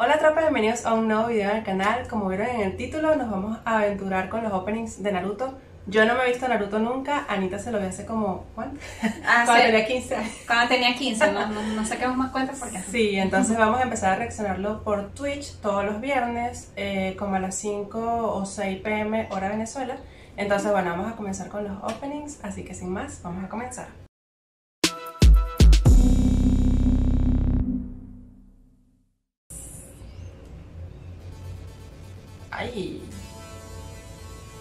Hola tropa, bienvenidos a un nuevo video en el canal. Como vieron en el título, nos vamos a aventurar con los openings de Naruto. Yo no me he visto Naruto nunca, Anita se lo vi hace como, ¿cuánto? Ah, Cuando sí. tenía 15 años. Cuando tenía 15, no, no, no saquemos más cuentas porque... Sí, entonces vamos a empezar a reaccionarlo por Twitch todos los viernes, eh, como a las 5 o 6 pm hora Venezuela. Entonces, bueno, vamos a comenzar con los openings, así que sin más, vamos a comenzar. Ay,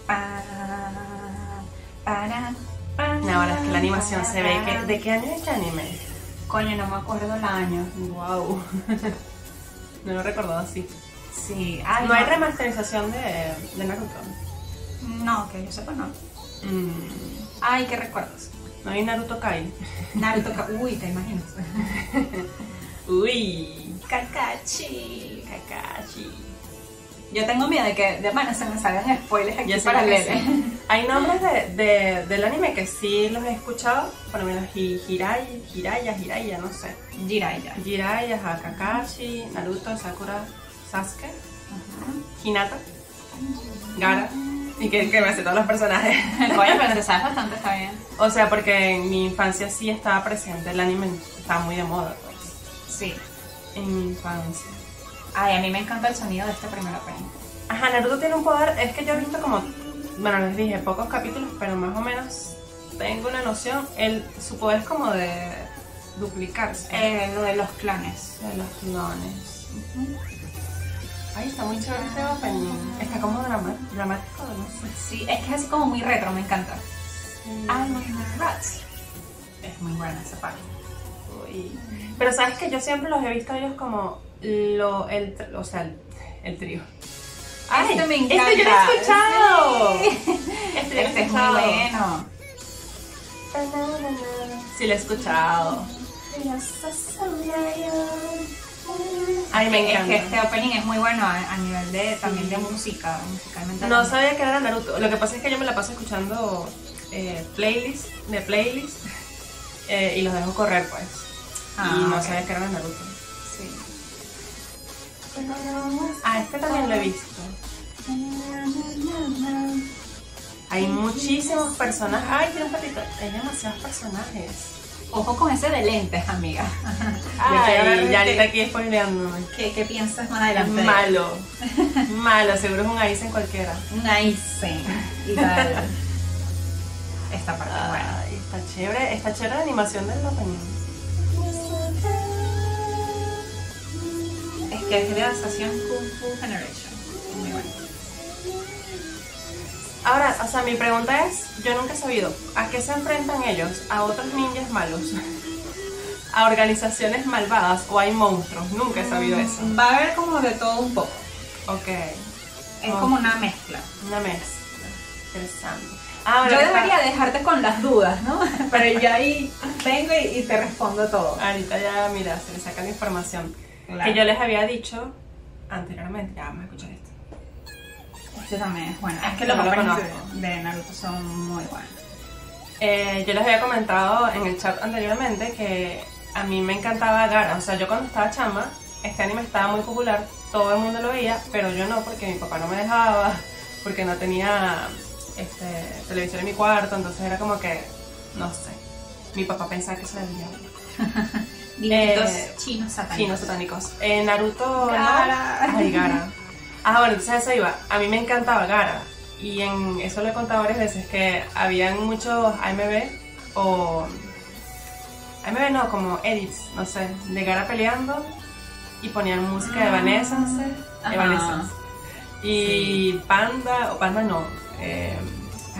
Pa, para, no, ahora es que la animación se ve que... ¿De qué año es este anime? Coño, no me acuerdo el año. Wow. no lo recordaba así. Sí. No hay remasterización de, de Naruto. No, que yo sepa no. Mm, Ay, qué recuerdos. no hay Naruto Kai. Naruto, Ka- uy, te imaginas. Uy. Kakashi. Kakashi. Yo tengo miedo de que de mano se me salgan spoilers aquí para leer. sí. Hay nombres de, de- del anime que sí los he escuchado, por lo menos Hi- Hirai, Hiraya, Hiraya, no sé. Jiraiya. Jiraiya, Kakashi, Naruto, Sakura, Sasuke. Hinata, Gara. Y que, que me sé todos los personajes. Coño, pero te sabes bastante, está bien. O sea, porque en mi infancia sí estaba presente, el anime estaba muy de moda, pues. Sí. En mi infancia. Ay, a mí me encanta el sonido de este primer opening. Ajá, Naruto tiene un poder, es que yo he visto como, bueno, les dije, pocos capítulos, pero más o menos tengo una noción. El, su poder es como de duplicarse. Eh, lo de los clanes. de los clones. Ay, está muy chévere este opening. Está como drama- dramático, no sé. Sí, es que es así como muy retro, me encanta. Ay, rats. Es muy buena esa parte. uy. Pero sabes que yo siempre los he visto ellos como lo, el, o sea, el, el trío. Ay, este me Este encanta. yo lo he escuchado. Sí. Este, yo lo he Este es muy bueno. Sí, lo he escuchado. Ay, me Es encanta. que este opening es muy bueno a, a nivel de también de música, musicalmente. No sabía que era Naruto. Lo que pasa es que yo me la paso escuchando eh, playlist de playlist eh, y los dejo correr, pues. Ah, y no ok. sabía que era Naruto. Ah, este también lo he visto. Hay muchísimos personajes. Ay, tiene un patito. Hay demasiados personajes. Ojo con ese de lentes, amiga. Ay, ya ahorita aquí spoileándome. ¿Qué, ¿Qué piensas más adelante? Malo. Malo, seguro es un ice en cualquiera. Y tal. Esta parte está chévere, está chévere la animación del opening. Que es de la estación Kung Fu Generation. Muy bueno. Ahora, o sea, mi pregunta es, yo nunca he sabido, ¿a qué se enfrentan ellos? ¿A otros ninjas malos? ¿A organizaciones malvadas o hay monstruos? Nunca he sabido eso. Va a haber como de todo un poco. Ok, Es Oh. como una mezcla. una mezcla. Interesante. Ah, Yo debería está- dejarte con las dudas, ¿no? Pero yo ahí vengo y, y te respondo todo. Ahorita ya, mira, se le saca la información. Claro. Que yo les había dicho anteriormente, ya vamos a escuchar esto. Este también es bueno. Es que los openings conozco. de, de Naruto son muy buenos. Eh, yo les había comentado en el chat anteriormente que a mí me encantaba Gara. O sea, yo cuando estaba chama, este anime estaba muy popular, todo el mundo lo veía, pero yo no, porque mi papá no me dejaba, porque no tenía este, televisión en mi cuarto, entonces era como que, no sé. Mi papá pensaba que eso era el Dibujos Eh, chinos satánicos. Chinos satánicos. Eh, Naruto. Gara. Ay, Gara. Ah, bueno, entonces eso iba. A mí me encantaba Gara. Y en eso lo he contado varias veces que habían muchos AMB o. AMB no, como edits, no sé, de Gara peleando y ponían música de Evanescence. Ajá. Evanescence. Y Panda, o Panda no. Eh,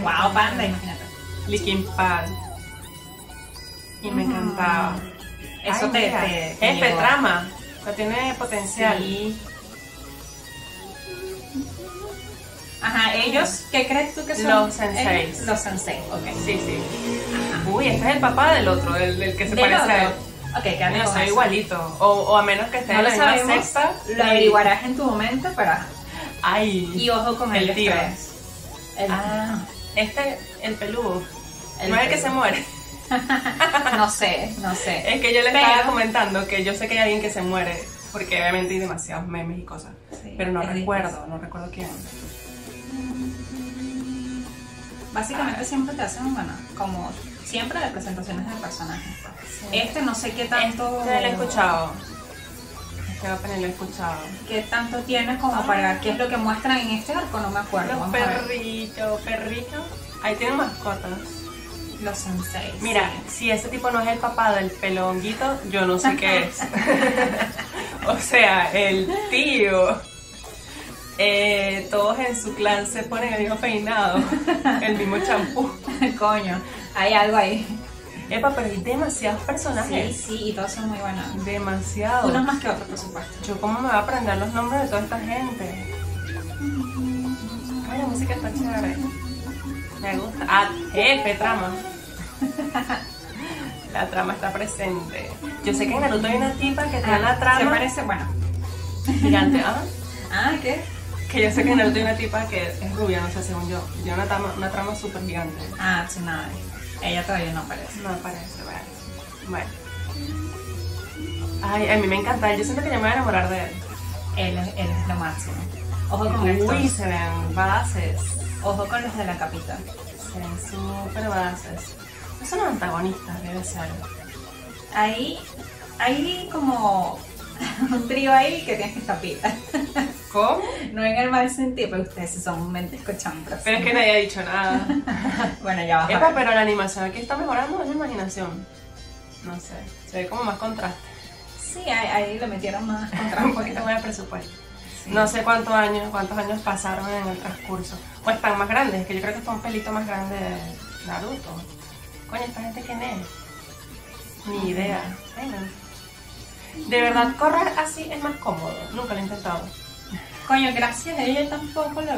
Wow, panda, imagínate. Linkin Park. Y me encantaba. Eso te, te, te llevó. trama. O sea, tiene potencial. Sí. Ajá, ellos, ¿qué crees tú que son? Los senseis. Los senseis, ok. Sí, sí. Uy, este es el papá del otro, el, el que se parece a él. otro. Ok, con soy eso. igualito. O, o a menos que esté No en la misma sabemos, secta. lo averiguarás en tu momento, pero... Ay. Y ojo con el, tío. El- Ah, este, el peludo. El no es el que se muere. No sé, no sé. Es que yo le Pero- estaba comentando que yo sé que hay alguien que se muere porque obviamente hay demasiados memes y cosas. Sí, pero no recuerdo, difícil. no recuerdo quién. Básicamente siempre te hacen, bueno, como siempre de presentaciones de personajes. Sí. Este no sé qué tanto... Este lo he escuchado. Este lo he escuchado. ¿Qué tanto tiene como para qué es lo que muestran en este arco? No me acuerdo. Los perritos, perritos. Ahí tienen mascotas. Los senseis. Mira, si ese tipo no es el papá del pelonguito, yo no sé qué es. o sea, el tío. eh, todos en su clan se ponen el mismo peinado, el mismo champú. Coño, hay algo ahí. Epa, pero hay demasiados Sí, personajes. sí, y todos son muy buenos. Demasiados. Unos más que otros, por supuesto. Yo cómo me voy a aprender los nombres de toda esta gente. Ay, la música está chévere. Me gusta. Ah, jefe, trama. La trama está presente. Yo sé que en Naruto hay una tipa que tiene la Se trama parece, bueno. gigante. Ah, Ah, ¿qué? que yo sé que en Naruto hay una tipa que es rubia, no sé, según yo. Tiene una trama, una trama súper gigante. Ah, Tsunade. Ella todavía no aparece. No me parece, vale. Bueno. Ay, a mí me encanta. Yo siento que yo me voy a enamorar de él. Él, es- él es lo máximo. Ojo con Uy, estos. se ven badaces. Ojo con los de la capital. Ven súper badaces. No son antagonistas, debe ser. Ahí hay como un trío ahí que tiene que pila. ¿Cómo? No en el mal sentido, pero ustedes sí son mentes cochambras. Pero es que nadie ha dicho nada. Bueno, ya vas a Epa, pero la animación aquí está mejorando, es la imaginación. No sé, se ve como más contraste. Sí, ahí, ahí le metieron más Un contraste. poquito más de presupuesto. No sé cuántos años, cuántos años pasaron en el transcurso. O están más grandes, que yo creo que está un pelito más grande de Naruto. Coño, ¿esta gente quién es? Ni idea. Ay, no. De verdad, correr así es más cómodo. Nunca lo he intentado. Coño, gracias a ella tampoco lo,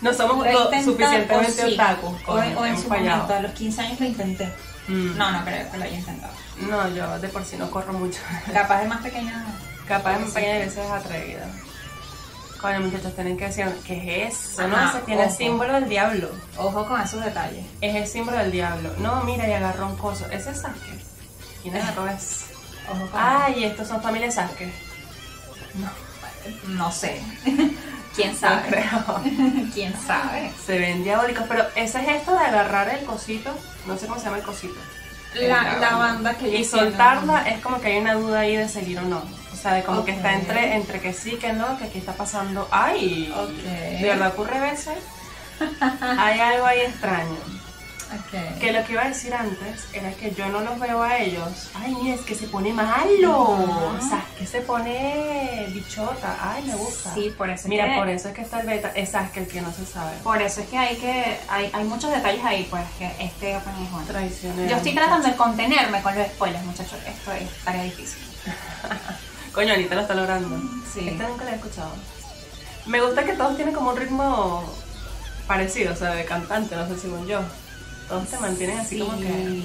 No somos lo suficientemente sí, otakus. O, en su fallado. momento, a los 15 años lo intenté. Mm. No, no creo que lo haya intentado. No, yo de por sí no corro mucho. Capaz de más pequeña. Capaz en Sí. pequeñas veces atrevida. Coño, muchachos, tienen que decir, ¿qué es eso? No, se tiene el símbolo del diablo. Ojo con esos detalles. Es el símbolo del diablo. No, mira, y agarró un coso. Ese es Sasuke. ¿Quién agarró ese? Ojo con Ay, estos son familia Sasuke. No sé. ¿Quién No sabe? creo. ¿Quién sabe? Se ven diabólicos, pero ese gesto de agarrar el cosito, no sé cómo se llama el cosito. La, la banda que Y ellos soltarla es como que hay una duda ahí de seguir o no. O sea, de como que Ok. está entre, entre que sí, que no, que aquí está pasando. ¡Ay! tienen. Ok. ¿De verdad ocurre a veces? Hay algo ahí extraño. Ok. Que lo que iba a decir antes era que yo no los veo a ellos. Ay, es que se pone malo. Ajá. O sea, que se pone bichota. Ay, me gusta. Sí, por eso es Mira, que- por eso es que está el beta. Es Sasuke el que no se sabe. Por eso es que hay que hay, hay muchos detalles ahí, pues que este opening es bueno. Traicionero. Yo estoy tratando de contenerme con los spoilers, muchachos. Esto es tarea difícil. Coño, ahorita lo está logrando. Sí. Este nunca lo he escuchado. Me gusta que todos tienen como un ritmo parecido, o sea, de cantante, no sé, según yo. Todos se mantienen así como que...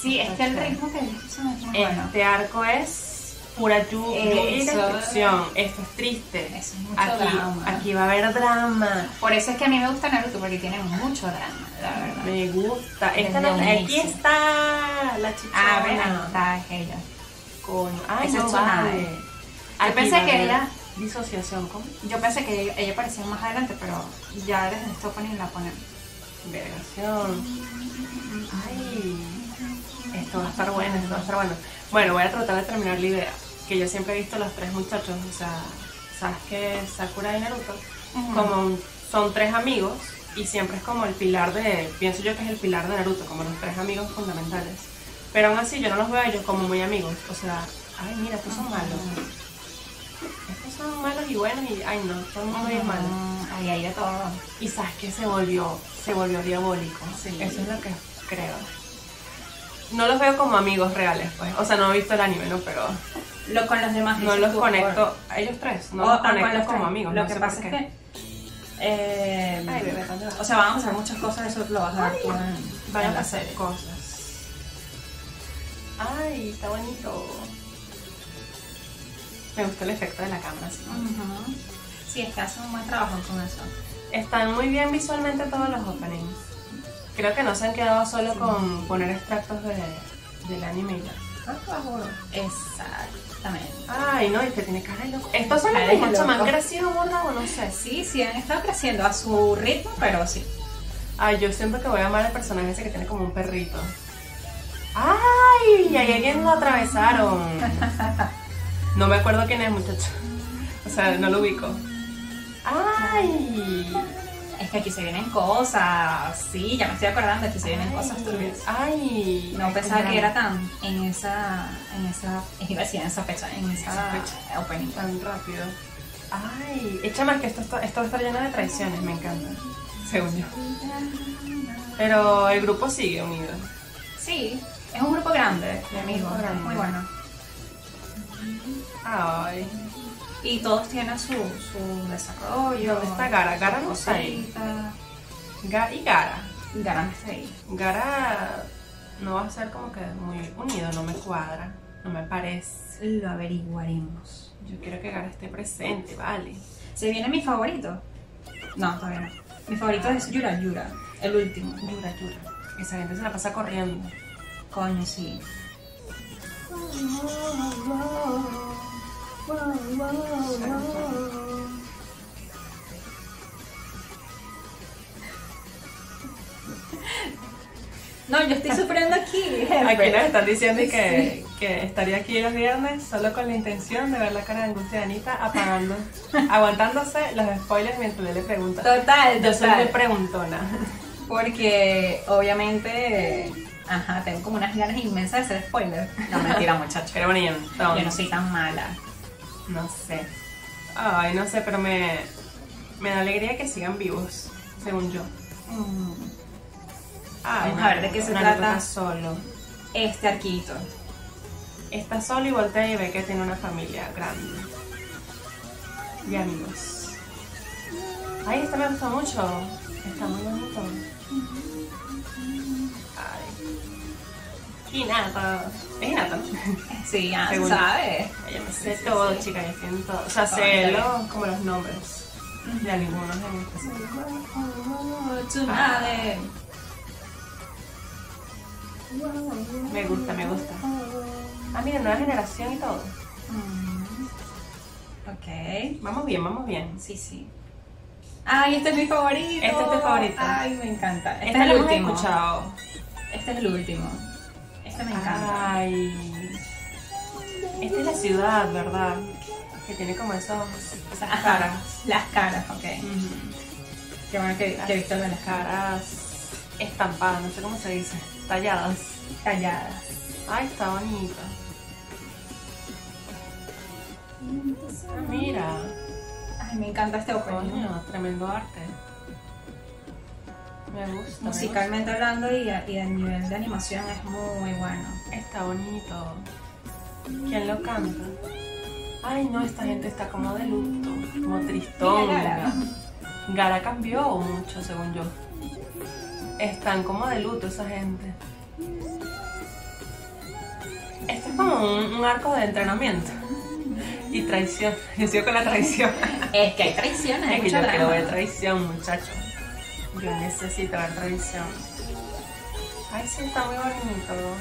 Sí, es que el ritmo que es muy bueno. Este arco es pura llu- lluvia y destrucción. Esto es triste. Eso es mucho aquí, drama. aquí va a haber drama. Por eso es que a mí me gusta Naruto, porque tiene mucho drama, la verdad. Me gusta. Esta aquí está la chichona. Ah, ahí está es ella. Coño. Ay, Esa no es Tsunade. vale. Yo pensé que era- Disociación, ¿cómo? Yo pensé que ella, ella aparecía más adelante, pero ya desde opening la ponen. Vergación. Ay. Esto va a estar bueno, esto va a estar bueno. Bueno, voy a tratar de terminar la idea. Que yo siempre he visto los tres muchachos, o sea, Sasuke, Sakura y Naruto, como son tres amigos y siempre es como el pilar de, pienso yo que es el pilar de Naruto, como los tres amigos fundamentales. Pero aún así yo no los veo a ellos como muy amigos, o sea, ay mira, estos son malos. Estos son malos y buenos y, ay no, todo el mundo es malo. Mm, Ahí de todo. Y Sasuke se volvió, se volvió diabólico. Sí. Eso es lo que creo. No los veo como amigos reales, pues. O sea, no he visto el anime, ¿no? Pero Lo, con los demás no los conecto. A ellos tres, no O- los ah, con conecto los como amigos. Lo no que sé pasa por es que. eh, Ay, bebé, o sea, van a pasar muchas cosas, eso lo vas a ver tú en, Van a pasar cosas. Ay, está bonito. Me gusta el efecto de la cámara, sí. Sí, es que hacen un buen trabajo con eso. Están muy bien visualmente todos los openings. Creo que no se han quedado solo con poner extractos de, del anime y ya. Exactamente. Ay, no, es que tiene cara de loco. Estos son los mismos chama, loco. han crecido gorda o no sé. Sí, sí, han estado creciendo a su ritmo, pero sí. Ay, yo siento que voy a amar al personaje ese que tiene como un perrito. ¡Ay! Y ahí alguien lo atravesaron. No me acuerdo quién es, muchacho. O sea, no lo ubico. ¡Ay! Es que aquí se vienen cosas, sí, ya me estoy acordando, aquí se vienen cosas turbias. ¡Ay! No pensaba que era tan en esa, en esa, iba a decir en esa fecha, en esa Esa opening. tan rápido. ¡Ay! Echa más que esto, está- esto va a estar lleno de traiciones, me encanta. Según yo. Pero el grupo sigue unido. Sí, es un grupo grande de amigos, grande. muy bueno. ¡Ay! Y todos tienen su, su desarrollo. ¿Dónde está Gara? Gara no está ahí. cositas. Ga- y Gara. Gara no está ahí. Gara no va a ser como que muy unido, no me cuadra, no me parece. Lo averiguaremos. Yo quiero que Gara esté presente, vale. ¿Se viene mi favorito? No, todavía no. Mi favorito es Yura Yura, el último. Yura, Yura. Esa gente se la pasa corriendo. Coño, sí. No, yo estoy sufriendo aquí. Aquí nos están diciendo que, que estaría aquí los viernes solo con la intención de ver la cara de angustia de Anita apagando, aguantándose los spoilers mientras él le pregunta. Total, Yo soy muy total. preguntona. Porque obviamente, ajá, tengo como unas ganas inmensas de hacer spoiler. No, mentira, muchacho. Pero bueno, no, Yo no soy tan mala. no sé. Ay, no sé, pero me, me da alegría que sigan vivos, según yo. Mm, Ay, Vamos a ver de qué se trata. solo. Este arquito. Está solo y voltea y ve que tiene una familia grande. Y amigos. Ay, este me gustó mucho. Está muy bonito. Ay. Hinata. Es Hinata, ¿no? Sí, ya Según- sabes. Yo me sé Sí, todo, sí. chica, yo sé todo. O sea, sé ya lo- como los nombres de algunos en específico. Tsunade. Me gusta, me gusta. Ah, mira, nueva generación y todo. Mm. Ok. Vamos bien, vamos bien. Sí, sí. Ay, este es mi favorito. Este es tu favorito. Ay, me encanta. Este, Este es lo el hemos último. escuchado. Este es el último. Este me encanta. Ay. Esta es la ciudad, ¿verdad? Que tiene como esos, esas Ajá. caras. Las caras, ok. Qué bueno que, que he visto las caras estampadas, no sé cómo se dice. Talladas. calladas. Ay, está bonito. Ah, mira. Ay, me encanta este opening. Coño, tremendo arte. Me gusta. me Musicalmente hablando y, a- y el nivel de animación es muy bueno. Está bonito. ¿Quién lo canta? Ay, no, esta gente está como de luto, como tristón. Gara. Gara cambió mucho, según yo. Están como de luto esa gente. Este es como un, un arco de entrenamiento. Y traición. Yo sigo con la traición. Es que hay traiciones, hay Es que yo drama. ver traición, muchacho. Yo necesito ver traición. Ay, sí, está muy bonito.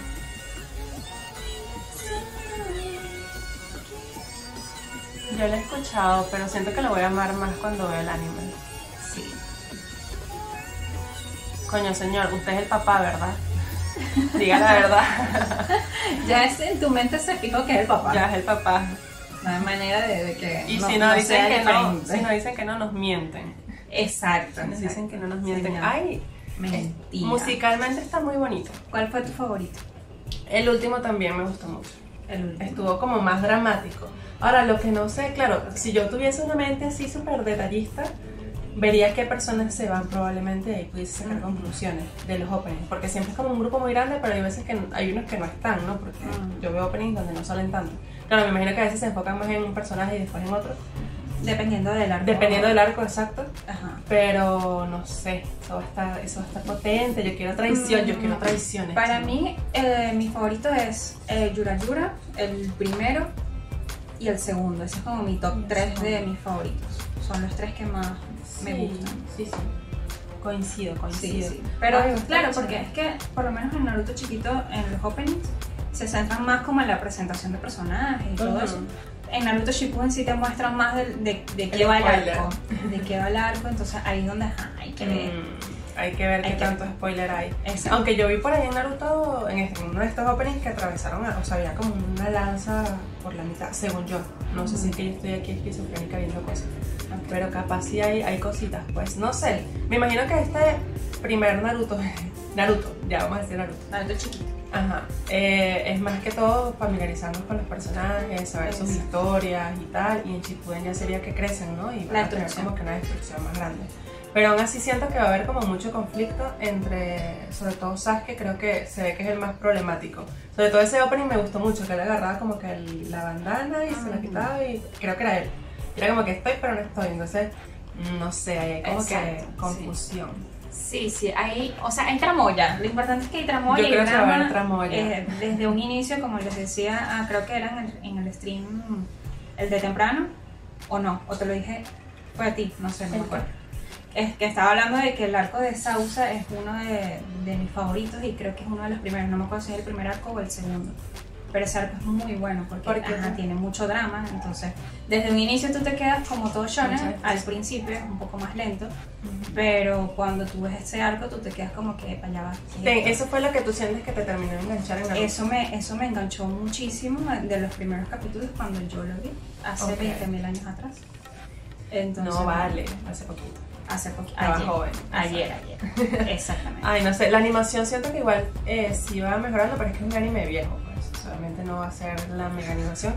Yo lo he escuchado, pero siento que lo voy a amar más cuando veo el anime. Sí. Coño, señor, usted es el papá, ¿verdad? Diga la verdad. Ya es en tu mente se fijó que es el papá. ya es el papá. No hay manera de, de que Y no, si no, no dicen que no, si no dicen que no, nos mienten. Exacto. Nos dicen que no nos Sí, mienten. no. Ay, Mentira. musicalmente está muy bonito. ¿Cuál fue tu favorito? El último también me gustó mucho. El último. Estuvo como más dramático. Ahora, lo que no sé, claro, si yo tuviese una mente así súper detallista, vería qué personas se van probablemente y pudiese sacar Ujú. conclusiones de los openings. Porque siempre es como un grupo muy grande, pero hay veces que hay unos que no están, ¿no? Porque Ujú. yo veo openings donde no salen tanto. Claro, me imagino que a veces se enfocan más en un personaje y después en otro, Dependiendo del arco. dependiendo del arco exacto. Ajá. Pero no sé, eso va a estar, eso va a estar potente. Yo quiero traición, yo Mm, quiero traiciones. Para chamo. mí, eh, mi favorito es eh, Yura Yura, el primero y el segundo. Ese es como mi top Y el 3 de mis favoritos. Son los tres que más me Sí, gustan. Sí, sí. Coincido, Sí, coincido. sí. Pero Ay, está claro, porque es que por lo menos en Naruto chiquito, en los openings, se centran más como en la presentación de personajes y todo Ujú. eso. En Naruto Shippuden sí te muestran más de, de, de qué El va el arco, de qué va el arco, entonces ahí es donde ajá, hay que ver. Mm, hay que ver Hay qué que- tanto spoiler hay. Exacto. Aunque yo vi por ahí en Naruto, en, este- en uno de estos openings que atravesaron, o sea, había como una lanza por la mitad, según yo. No sé si es que yo estoy aquí esquizofrénica viendo cosas. Ok. Pero capaz sí hay, hay cositas, pues no sé. Me imagino que este primer Naruto, Naruto, ya vamos a decir Naruto. Naruto chiquito. Ajá. eh, es más que todo familiarizarnos con los personajes, saber sus historias y tal. Y en Shippuden ya sería que crecen, ¿no? Y van a tener como que una destrucción más grande. Pero aún así siento que va a haber como mucho conflicto entre, sobre todo Sasuke, creo que se ve que es el más problemático. Sobre todo ese opening me gustó mucho, que él agarraba como que el- la bandana y se la Ujú. quitaba y creo que era él. Era como que estoy pero no estoy, entonces no sé, hay como Exacto, que confusión. Sí, sí, hay, o sea, hay tramoya. Lo importante es que hay tramoya Yo y creo que va a drama, haber tramoya. eh, desde un inicio, como les decía, ah, creo que era en el, stream, el de temprano, o no, o te lo dije, fue a ti, no sé, no me ¿El acuerdo. Es que estaba hablando de que el arco de Sausa es uno de, de mis favoritos y creo que es uno de los primeros, no me acuerdo si es el primer arco o el segundo. Pero ese arco es muy bueno porque ¿Por qué? ajá, tiene mucho drama, entonces desde un inicio tú te quedas como todo shonen, al principio es un poco más lento, pero cuando tú ves ese arco, tú te quedas como que para allá eso fue lo que tú sientes que te terminó de enganchar en Naruto. Eso me, eso me enganchó muchísimo de los primeros capítulos cuando yo lo vi, hace Ok. 20.000 años atrás. Entonces, no vale, hace poquito. Hace poquito. Ayer, joven. ayer, ayer. Exactamente. Ay, no sé, la animación siento que igual eh, sí va mejorando, pero es que es un anime viejo, solamente no va a ser la mega animación.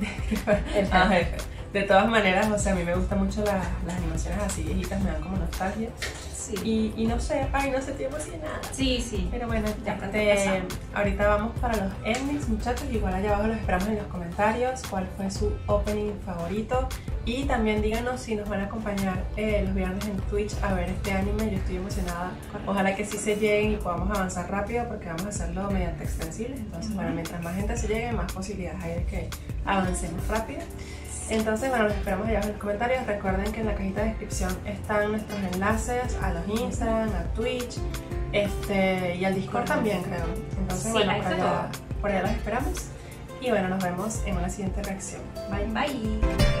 El jefe. el jefe. De todas maneras, o sea, a mí me gustan mucho la- las animaciones así viejitas, me dan como nostalgia. Sí. Y, y no sé, ay, no estoy emocionada. sí, sí. Pero bueno, Ya este, empezamos. ahorita vamos para los endings, muchachos. Igual allá abajo los esperamos en los comentarios. ¿Cuál fue su opening favorito? Y también díganos si nos van a acompañar eh, los viernes en Twitch a ver este anime. Yo estoy emocionada. Ojalá que sí se lleguen y podamos avanzar rápido porque vamos a hacerlo mediante extensibles. Entonces, bueno, mientras más gente se llegue, más posibilidades hay de que avancemos rápido. Entonces, bueno, los esperamos allá en los comentarios. Recuerden que en la cajita de descripción están nuestros enlaces a los Instagram, a Twitch este, y al Discord también, creo. Entonces, Sí, bueno, por allá, por allá los esperamos. Y bueno, nos vemos en una siguiente reacción. Bye. Bye.